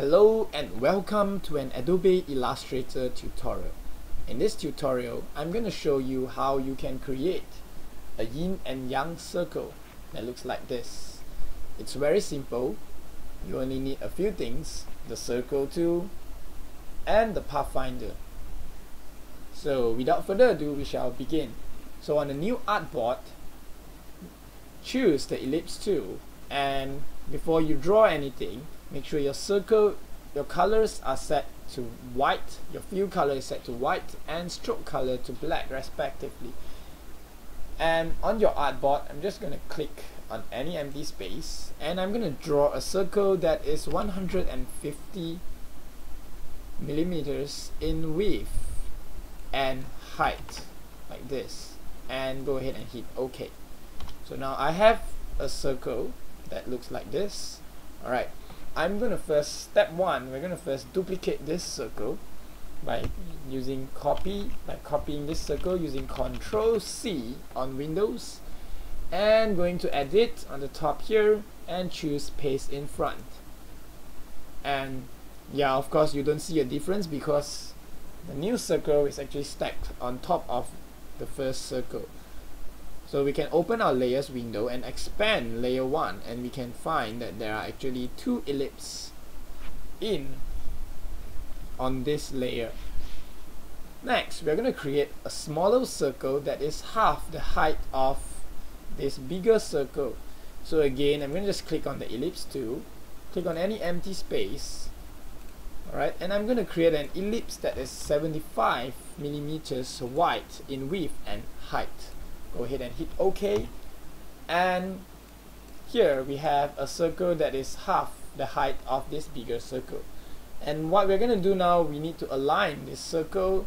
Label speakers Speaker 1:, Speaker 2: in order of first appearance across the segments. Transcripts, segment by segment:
Speaker 1: Hello and welcome to an Adobe Illustrator tutorial. In this tutorial, I'm going to show you how you can create a yin and yang circle that looks like this. It's very simple. You only need a few things, the circle tool and the pathfinder. So without further ado, we shall begin. So on the new artboard, choose the ellipse tool and before you draw anything, make sure your circle your colors are set to white. Your fill color is set to white and stroke color to black respectively. And on your artboard I'm just gonna click on any empty space and I'm gonna draw a circle that is 150 millimeters in width and height like this. And go ahead and hit OK so now I have a circle that looks like this. Alright I'm gonna first step one we're gonna first duplicate this circle by using copy by copying this circle using control C on Windows. And going to edit on the top here and choose paste in front. And yeah of course you don't see a difference because the new circle is actually stacked on top of the first circle so we can open our layers window and expand layer 1 and we can find that there are actually two ellipses in on this layer. Next, we're going to create a smaller circle that is half the height of this bigger circle. So again, I'm going to just click on the ellipse tool, click on any empty space, alright, and I'm going to create an ellipse that is 75 millimeters wide in width and height go ahead and hit OK. And here we have a circle that is half the height of this bigger circle. And what we're going to do now we need to align this circle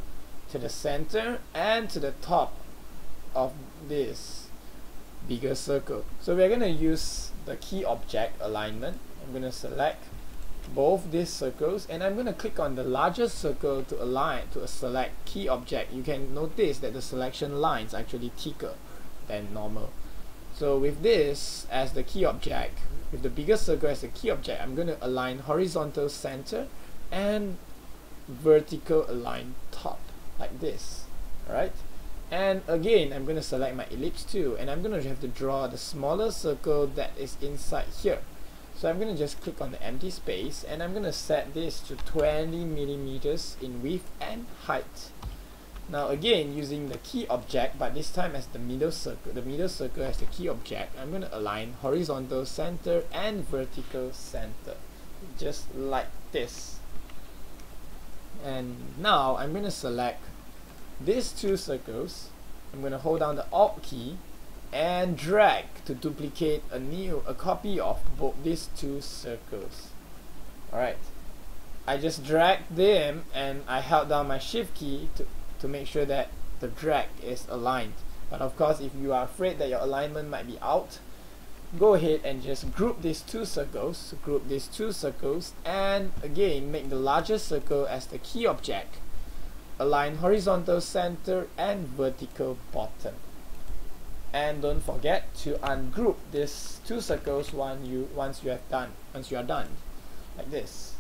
Speaker 1: to the center and to the top of this bigger circle. So we're going to use the key object alignment. I'm going to select both these circles and I'm going to click on the largest circle to align to a select key object. You can notice that the selection lines actually thicker than normal. So with this as the key object with the bigger circle as the key object I'm going to align horizontal center and vertical align top like this alright? And again I'm going to select my ellipse too and I'm going to have to draw the smaller circle that is inside here so I'm going to just click on the empty space and I'm going to set this to 20 millimeters in width and height. Now again using the key object but this time as the middle circle, the middle circle as the key object, I'm going to align horizontal center and vertical center just like this. And now I'm going to select these two circles. I'm going to hold down the Alt key and drag to duplicate a new a copy of both these two circles. Alright. I just dragged them and I held down my shift key to, to make sure that the drag is aligned. But of course if you are afraid that your alignment might be out go ahead and just group these two circles group these two circles and again make the largest circle as the key object. Align horizontal center and vertical bottom and don't forget to ungroup these two circles once you once you have done once you are done like this.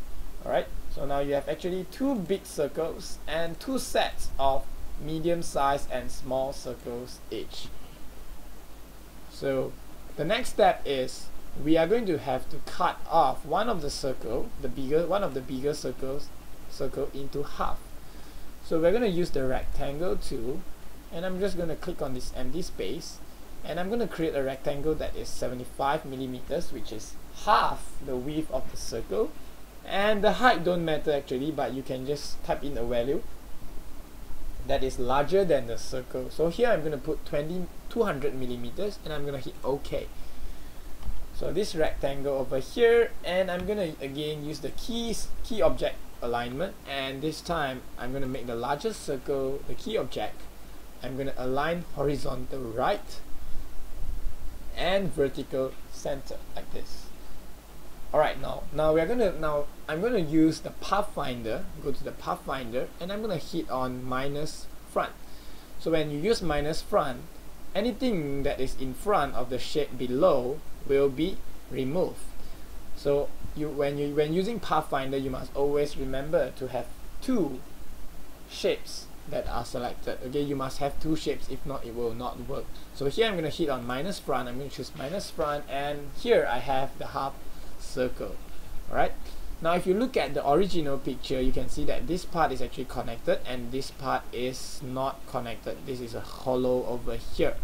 Speaker 1: Alright? So now you have actually two big circles and two sets of medium size and small circles each. So the next step is we are going to have to cut off one of the circle the bigger one of the bigger circles circle into half. So we're going to use the rectangle tool and I'm just going to click on this empty space and I'm going to create a rectangle that is 75 millimeters which is half the width of the circle. And the height don't matter actually but you can just type in a value that is larger than the circle. So here I'm going to put 20 200 millimeters and I'm going to hit OK. So this rectangle over here and I'm going to again use the keys key object alignment. And this time I'm going to make the largest circle the key object I'm going to align horizontal right and vertical center like this. Alright now now we're gonna now I'm gonna use the pathfinder go to the pathfinder and I'm gonna hit on minus front. So when you use minus front anything that is in front of the shape below will be removed. So you when you when using Pathfinder you must always remember to have two shapes that are selected. Okay you must have two shapes. If not it will not work. So here I'm going to hit on minus front. I'm to choose minus front and here I have the half circle. Alright? Now if you look at the original picture you can see that this part is actually connected and this part is not connected. This is a hollow over here.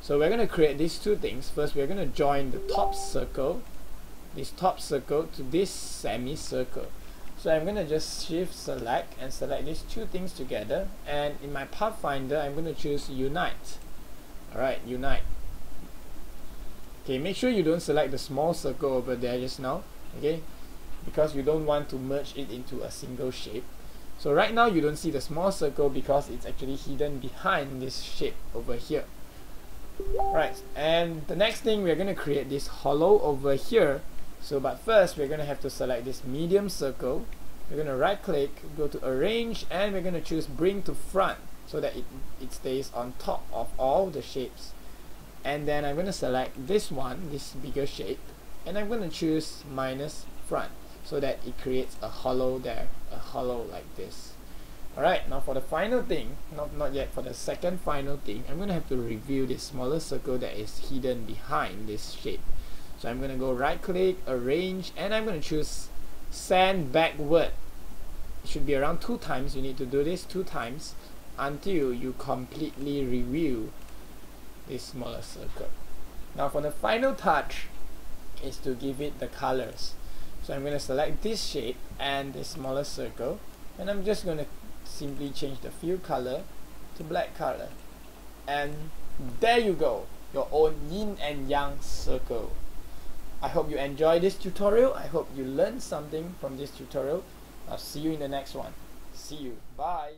Speaker 1: So we're going to create these two things. First we're going to join the top circle this top circle to this semicircle so I'm going to just shift select and select these two things together and in my pathfinder I'm going to choose unite. Alright unite. Okay make sure you don't select the small circle over there just now okay? Because you don't want to merge it into a single shape. So right now you don't see the small circle because it's actually hidden behind this shape over here. Right and the next thing we're going to create this hollow over here so but first we're going to have to select this medium circle. We're going to right click go to arrange and we're going to choose bring to front so that it, it stays on top of all the shapes. And then I'm going to select this one this bigger shape and I'm going to choose minus front so that it creates a hollow there a hollow like this. Alright now for the final thing not, not yet for the second final thing I'm going to have to review this smaller circle that is hidden behind this shape so I'm going to go right click, arrange, and I'm going to choose send backward. It should be around two times. You need to do this two times until you completely review this smaller circle. Now for the final touch is to give it the colors. So I'm going to select this shape and the smaller circle and I'm just going to simply change the fill color to black color. And there you go, your own yin and yang circle. I hope you enjoy this tutorial. I hope you learned something from this tutorial. I'll see you in the next one. See you. Bye.